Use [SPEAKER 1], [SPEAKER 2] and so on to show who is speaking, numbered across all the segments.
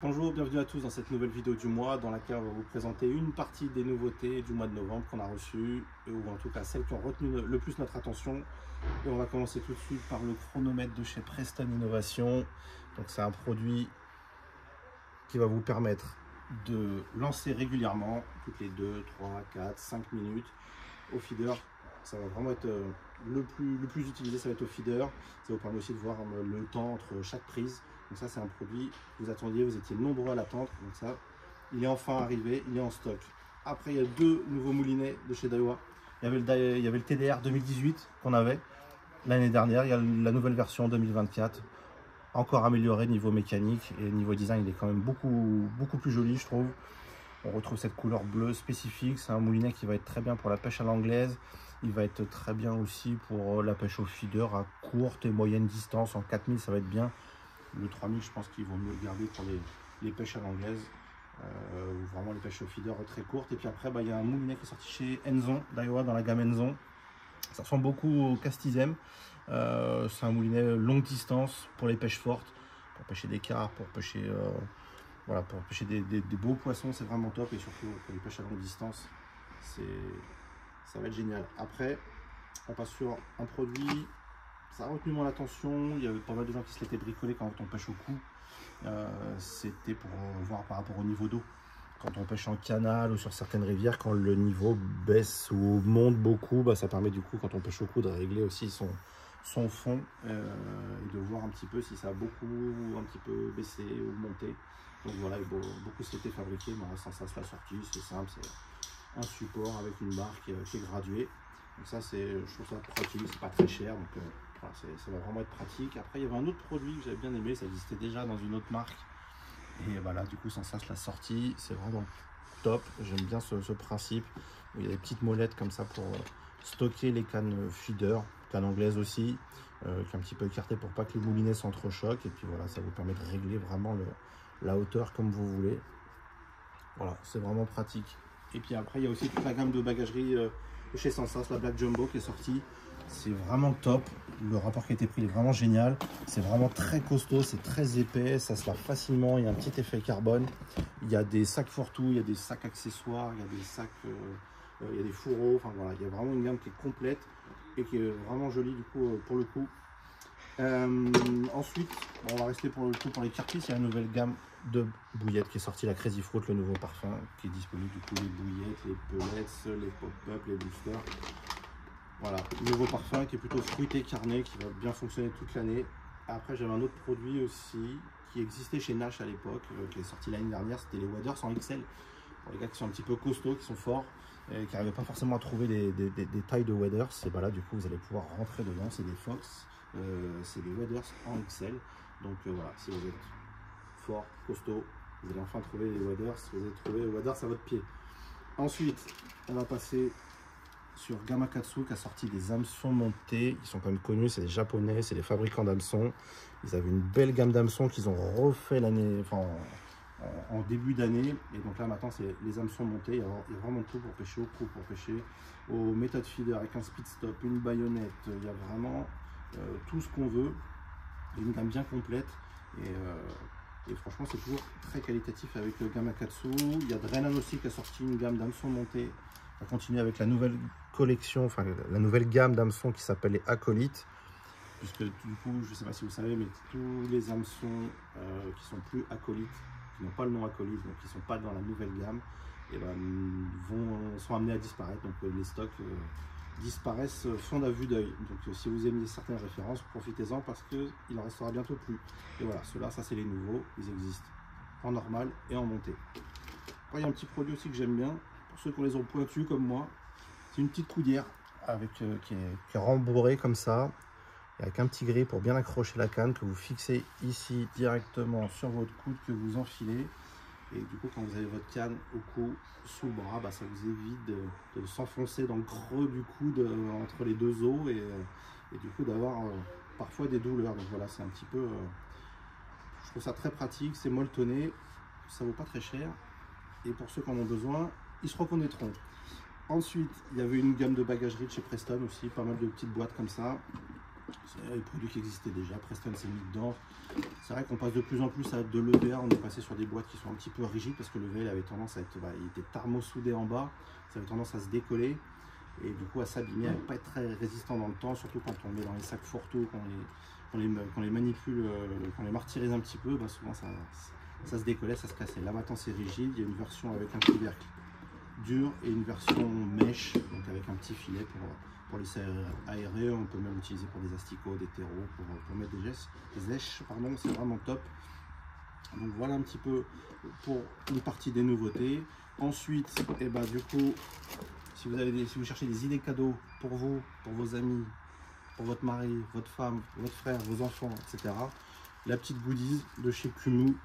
[SPEAKER 1] Bonjour, bienvenue à tous dans cette nouvelle vidéo du mois dans laquelle on va vous présenter une partie des nouveautés du mois de novembre qu'on a reçues, ou en tout cas celles qui ont retenu le plus notre attention. Et on va commencer tout de suite par le chronomètre de chez Preston Innovation. Donc c'est un produit qui va vous permettre de lancer régulièrement, toutes les 2, 3, 4, 5 minutes au feeder. Ça va vraiment être euh, le plus, utilisé, ça va être au feeder. Ça vous permet aussi de voir euh, le temps entre chaque prise. Donc ça, c'est un produit que vous attendiez, vous étiez nombreux à l'attendre. Donc ça, il est enfin arrivé, il est en stock. Après, il y a deux nouveaux moulinets de chez Daiwa. Il y avait le, TDR 2018 qu'on avait l'année dernière. Il y a la nouvelle version 2024, encore améliorée niveau mécanique et niveau design. Il est quand même beaucoup plus joli, je trouve. On retrouve cette couleur bleue spécifique. C'est un moulinet qui va être très bien pour la pêche à l'anglaise. Il va être très bien aussi pour la pêche au feeder à courte et moyenne distance. En 4000, ça va être bien. Le 3000, je pense qu'il vaut mieux le garder pour les, pêches à l'anglaise. Euh, ou vraiment les pêches au feeder très courtes. Et puis après, bah, il y a un moulinet qui est sorti chez Enzon, d'Iowa, dans la gamme Enzon. Ça ressemble beaucoup au Castizem. Euh, c'est un moulinet longue distance pour les pêches fortes, pour pêcher des carpes, pour pêcher, euh, voilà, pour pêcher des, beaux poissons, c'est vraiment top. Et surtout pour les pêches à longue distance, ça va être génial. Après, on passe sur un produit ça a retenu mon attention. Il y avait pas mal de gens qui se l'étaient bricolé quand on pêche au cou. Euh, c'était pour voir par rapport au niveau d'eau. Quand on pêche en canal ou sur certaines rivières, quand le niveau baisse ou monte beaucoup, bah, ça permet du coup, quand on pêche au cou, de régler aussi son, fond euh, et de voir un petit peu si ça a beaucoup un petit peu baissé ou monté. Donc voilà, beaucoup s'étaient fabriqué, mais ça, c'est la sortie, c'est simple, un support avec une barre qui, est graduée. Donc ça, c'est, je trouve ça pratique, c'est pas très cher, donc euh, ça va vraiment être pratique. Après, il y avait un autre produit que j'avais bien aimé, ça existait déjà dans une autre marque. Et voilà, du coup, sans ça, je la sortie. C'est vraiment top. J'aime bien ce, principe. il y a des petites molettes comme ça pour euh, stocker les cannes feeder, cannes anglaises aussi, euh, qui est un petit peu écarté pour pas que les moulinets s'entrechoquent. Et puis voilà, ça vous permet de régler vraiment la hauteur comme vous voulez. Voilà, c'est vraiment pratique. Et puis après, il y a aussi toute la gamme de bagagerie euh, chez Sensas, la Black Jumbo qui est sortie. C'est vraiment top. Le rapport qui a été pris est vraiment génial. C'est vraiment très costaud, c'est très épais, ça se lave facilement. Il y a un petit effet carbone. Il y a des sacs fourre-tout, il y a des sacs accessoires, il y a des sacs, euh, euh, il y a des fourreaux. Enfin voilà, il y a vraiment une gamme qui est complète et qui est vraiment jolie du coup pour le coup. Ensuite, on va rester pour le coup pour les carpisses. Il y a une nouvelle gamme de bouillettes qui est sortie, la Crazy Fruit, le nouveau parfum qui est disponible. Du coup, les bouillettes, les pellets, les pop-up, les boosters. Voilà, nouveau parfum qui est plutôt fruité carné, qui va bien fonctionner toute l'année. Après, j'avais un autre produit aussi qui existait chez Nash à l'époque, euh, qui est sorti l'année dernière, c'était les Waders en XL. Pour les gars qui sont un petit peu costauds, qui sont forts, et qui n'arrivaient pas forcément à trouver des, tailles de Waders. Et bah là, du coup, vous allez pouvoir rentrer dedans. C'est des Fox, euh, c'est des Waders en XL. Donc euh, voilà, si vous êtes fort, costaud, vous allez enfin trouver les Waders. Vous allez trouver les Waders à votre pied. Ensuite, on va passer sur Gamakatsu qui a sorti des hameçons montés. Ils sont quand même connus, c'est des japonais, c'est des fabricants d'hameçons. Ils avaient une belle gamme d'hameçons qu'ils ont refait l'année, en, début d'année. Et donc là maintenant c'est les hameçons montés. Il y, a, vraiment tout pour pêcher au coup, pour pêcher au méthode feeder avec un speed stop, une baïonnette. Il y a vraiment euh, tout ce qu'on veut. Une gamme bien complète. Et, euh, franchement c'est toujours très qualitatif avec le Gamakatsu. Il y a Drenan aussi qui a sorti une gamme d'hameçons montés on va continuer avec la nouvelle collection, enfin la nouvelle gamme d'hameçons qui s'appelle les acolytes. Puisque du coup, je ne sais pas si vous savez, mais tous les hameçons euh, qui sont plus acolytes, qui n'ont pas le nom acolyte, donc qui ne sont pas dans la nouvelle gamme, et eh ben, vont, sont amenés à disparaître. Donc euh, les stocks euh, disparaissent fond à vue d'œil. Donc si vous aimez certaines références, profitez-en parce qu'il en restera bientôt plus. Et voilà, ceux-là, ça c'est les nouveaux, ils existent en normal et en montée. Après, il y a un petit produit aussi que j'aime bien, ceux qui les ont pointus comme moi. C'est une petite coudière avec, euh, qui, est, rembourrée comme ça, avec un petit gris pour bien accrocher la canne que vous fixez ici directement sur votre coude que vous enfilez. Et du coup, quand vous avez votre canne au cou, sous le bras, bah, ça vous évite de, s'enfoncer dans le creux du coude euh, entre les deux os et, euh, du coup d'avoir parfois des douleurs. Donc voilà, c'est un petit peu... je trouve ça très pratique, c'est molletonné, ça vaut pas très cher. Et pour ceux qui en ont besoin, ils se reconnaîtront. Ensuite, il y avait une gamme de bagagerie de chez Preston aussi, pas mal de petites boîtes comme ça. C'est produits qui existaient déjà, Preston s'est mis dedans. C'est vrai qu'on passe de plus en plus à de l'EVA, on est passé sur des boîtes qui sont un petit peu rigides parce que le il avait tendance à être, bah, il était thermosoudé en bas, ça avait tendance à se décoller et du coup à s'abîmer, à ne pas être très résistant dans le temps, surtout quand on met dans les sacs Forto, qu'on les, les, les, manipule, euh, qu'on les martyrise un petit peu, bah, souvent ça, ça se décollait, ça se cassait. Là maintenant c'est rigide, il y a une version avec un couvercle dur et une version mèche, donc avec un petit filet pour, pour laisser aérer. On peut même l'utiliser pour des asticots, des terreaux, pour, mettre des, gestes, des èches, pardon, c'est vraiment top. Donc voilà un petit peu pour une partie des nouveautés. Ensuite, et eh ben, du coup, si vous, avez si vous cherchez des idées cadeaux pour vous, pour vos amis, pour votre mari, votre femme, votre frère, vos enfants, etc. La petite goodies de chez Kumu.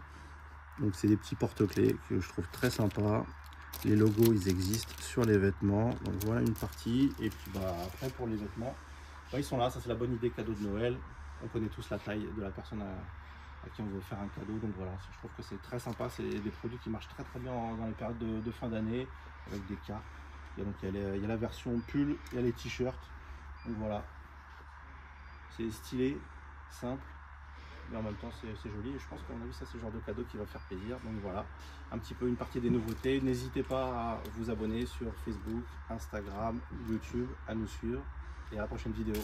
[SPEAKER 1] Donc c'est des petits porte-clés que je trouve très sympa. Les logos, ils existent sur les vêtements. Donc voilà une partie. Et puis bah, après, pour les vêtements, bah, ils sont là. Ça, c'est la bonne idée cadeau de Noël. On connaît tous la taille de la personne à, qui on veut faire un cadeau. Donc voilà, je trouve que c'est très sympa. C'est des produits qui marchent très très bien dans les périodes de, fin d'année avec des cartes. Il y, a, donc, il, y a la version pull, il y a les t-shirts. Donc voilà, c'est stylé, simple mais en même temps c'est joli. Et je pense qu'à mon avis ça c'est le genre de cadeau qui va faire plaisir. Donc voilà. Un petit peu une partie des nouveautés. N'hésitez pas à vous abonner sur Facebook Instagram YouTube à nous suivre. Et à la prochaine vidéo